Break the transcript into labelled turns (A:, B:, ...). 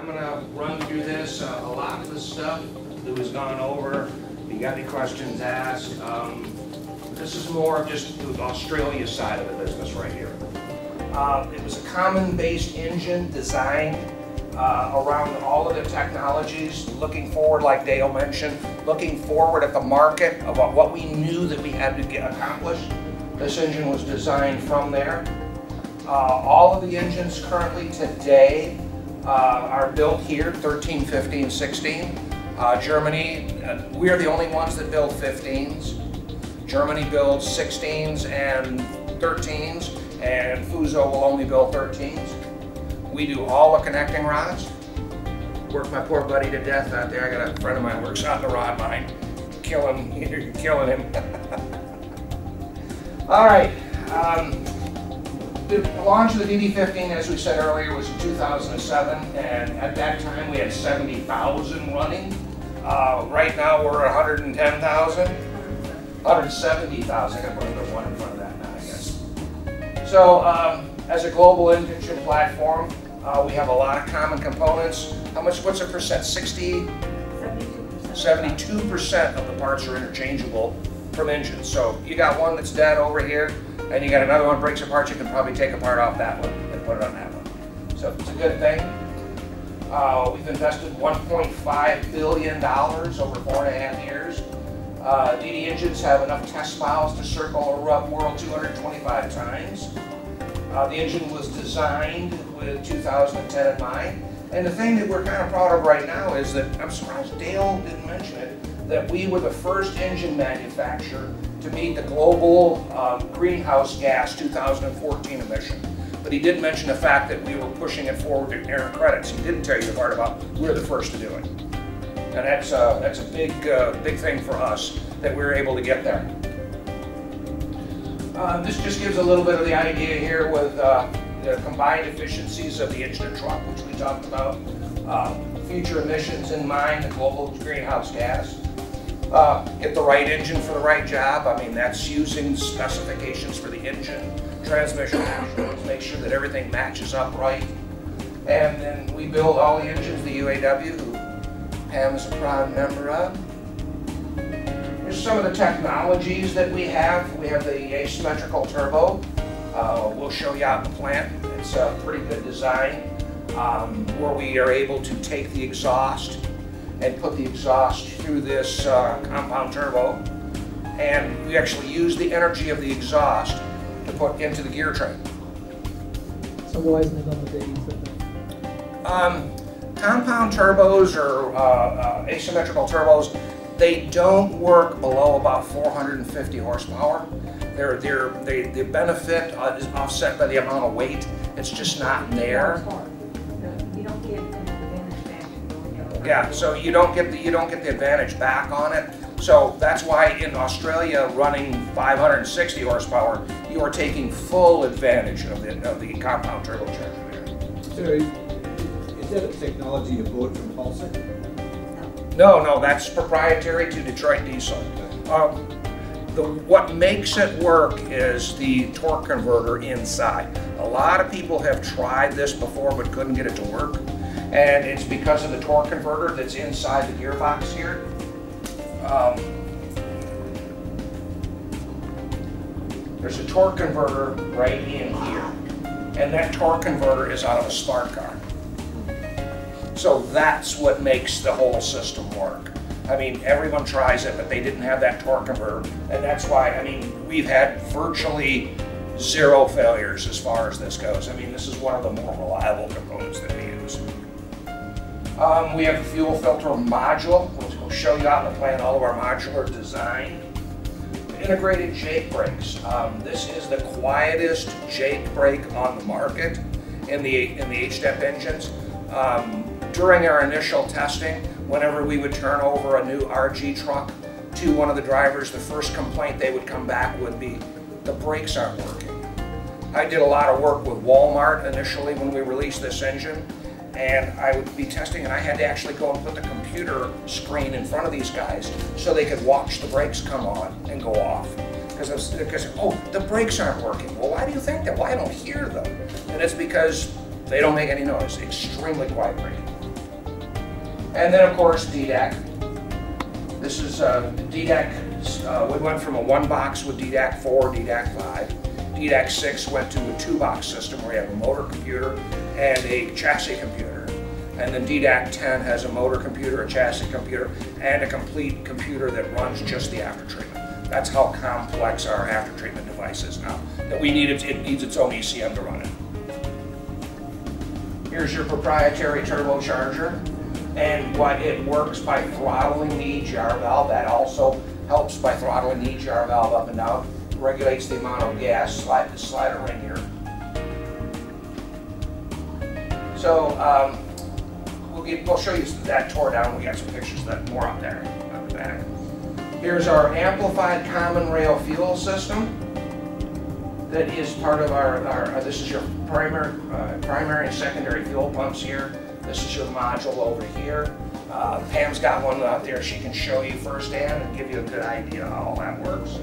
A: I'm gonna run through this, uh, a lot of the stuff that was gone over. If you got any questions, ask. Um, This is more of just the Australia side of the business right here. Uh, It was a common-based engine designed uh, around all of the technologies, looking forward, like Dale mentioned, looking forward at the market about what- we knew that we had to get accomplished. This engine was designed from there. Uh, All of the engines currently today are built here, 13, 15, 16. Uh, Germany, uh, we are the only ones that build 15s. Germany builds 16s and 13s, and Fuso will only build 13s. We do all the connecting rods. Work my poor buddy to death out there. I got a friend of mine works in the rod mine, killing, him killing him. all right. Um, the launch of the DD15, as we said earlier, was in 2007, and at that time we had 70,000 running. Uh, right now we're at 110,000. 170,000, I gotta put another one in front of that now, I guess. So, um, as a global engine platform, uh, we have a lot of common components. How much, what's a percent, 60, 72% of the parts are interchangeable from engines. So you got one that's dead over here, and you got another one breaks apart, you can probably take a part off that one and put it on that one. So it's a good thing. Uh, we've invested $1.5 billion over four and a half years. Uh, DD engines have enough test miles to circle the world 225 times. Uh, the engine was designed with 2010 in mind. And the thing that we're kind of proud of right now is that, I'm surprised Dale didn't mention it, that we were the first engine manufacturer to meet the global um, greenhouse gas 2014 emission. But he did mention the fact that we were pushing it forward to earn credits. He didn't tell you the part about we're the first to do it. And that's, uh, that's a big, uh, big thing for us that we were able to get there. Uh, this just gives a little bit of the idea here with uh, the combined efficiencies of the engine and truck, which we talked about. Uh, future emissions in mind, the global greenhouse gas. Uh, get the right engine for the right job. I mean, that's using specifications for the engine, transmission make sure that everything matches up right. And then we build all the engines, the UAW, who Pam is a proud member of. Here's some of the technologies that we have. We have the asymmetrical turbo. Uh, we'll show you out in the plant. It's a pretty good design um, where we are able to take the exhaust and put the exhaust through this uh, compound turbo. And we actually use the energy of the exhaust to put into the gear train.
B: So why isn't it on the days?
A: Um, compound turbos or uh, uh, asymmetrical turbos, they don't work below about 450 horsepower. They're, they're, they, the benefit uh, is offset by the amount of weight. It's just not there. Yeah, so you don't get the, you don't get the advantage back on it. So that's why in Australia, running 560 horsepower, you are taking full advantage of the, of the compound turbocharger there.
C: So, is that a technology you bought from Pulsar?
A: No, no, that's proprietary to Detroit Diesel. Um, the, what makes it work is the torque converter inside. A lot of people have tried this before but couldn't get it to work. And it's because of the torque converter that's inside the gearbox here. Um, there's a torque converter right in here. And that torque converter is out of a spark car. So that's what makes the whole system work. I mean, everyone tries it, but they didn't have that torque converter. And that's why, I mean, we've had virtually zero failures as far as this goes. I mean, this is one of the more reliable components that we use. Um, we have a fuel filter module, which will show you out in the plant all of our modular design. Integrated Jake brakes. Um, this is the quietest Jake brake on the market in the in the H-Step engines. Um, during our initial testing, whenever we would turn over a new RG truck to one of the drivers, the first complaint they would come back would be, the brakes aren't working. I did a lot of work with Walmart initially when we released this engine, and I would be testing, and I had to actually go and put the computer screen in front of these guys so they could watch the brakes come on and go off. Because, oh, the brakes aren't working. Well, why do you think that? Well, I don't hear them. And it's because they don't make any noise. Extremely quiet braking. And then, of course, DDEC. This is uh, DDEC, uh, we went from a one box with DDEC 4, DDEC 5. DDEC 6 went to a two box system where you have a motor computer and a chassis computer. And then DDEC 10 has a motor computer, a chassis computer, and a complete computer that runs just the after treatment. That's how complex our after treatment device is now. That we need it, it needs its own ECM to run it. Here's your proprietary turbocharger. And what it works by throttling the EGR valve, that also helps by throttling the EGR valve up and down, regulates the amount of gas, slide the slider in here. So, um, we'll get, we'll show you that tore down, we got some pictures of that more up there, on the back. Here's our amplified common rail fuel system that is part of our, our uh, this is your primary, uh, primary and secondary fuel pumps here. This is your module over here. Uh, Pam's got one out there she can show you firsthand and give you a good idea how all that works.